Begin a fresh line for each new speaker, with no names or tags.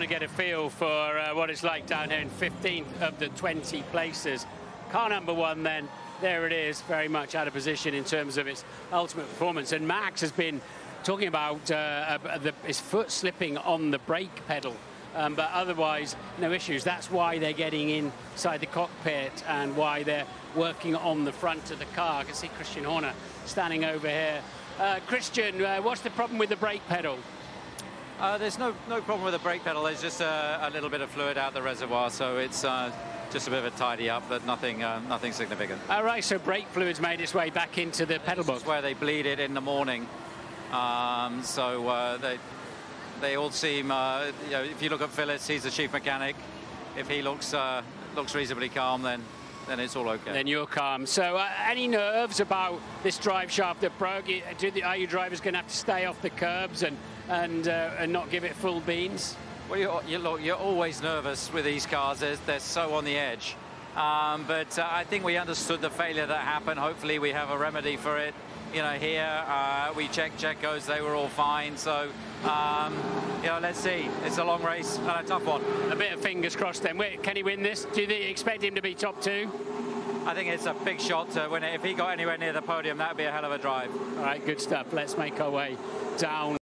want to get a feel for uh, what it's like down here in 15th of the 20 places. Car number one then, there it is, very much out of position in terms of its ultimate performance. And Max has been talking about uh, the, his foot slipping on the brake pedal. Um, but otherwise, no issues. That's why they're getting inside the cockpit and why they're working on the front of the car. I can see Christian Horner standing over here. Uh, Christian, uh, what's the problem with the brake pedal?
Uh, there's no no problem with the brake pedal. There's just a, a little bit of fluid out the reservoir, so it's uh, just a bit of a tidy up, but nothing uh, nothing significant.
All right, so brake fluid's made its way back into the pedal box.
where they bleed it in the morning. Um, so uh, they they all seem. Uh, you know, if you look at Phyllis, he's the chief mechanic. If he looks uh, looks reasonably calm, then then it's all okay.
Then you're calm. So, uh, any nerves about this drive shaft that broke? The, are you drivers going to have to stay off the curbs and and uh, and not give it full beans?
Well, you're, you look, you're always nervous with these cars. They're, they're so on the edge. Um, but uh, I think we understood the failure that happened. Hopefully, we have a remedy for it. You know, here uh, we checked Checo's; they were all fine. So, um, you know, let's see. It's a long race and a tough one.
A bit of fingers crossed. Then, can he win this? Do you expect him to be top two?
I think it's a big shot to win it. If he got anywhere near the podium, that'd be a hell of a drive.
All right, good stuff. Let's make our way down.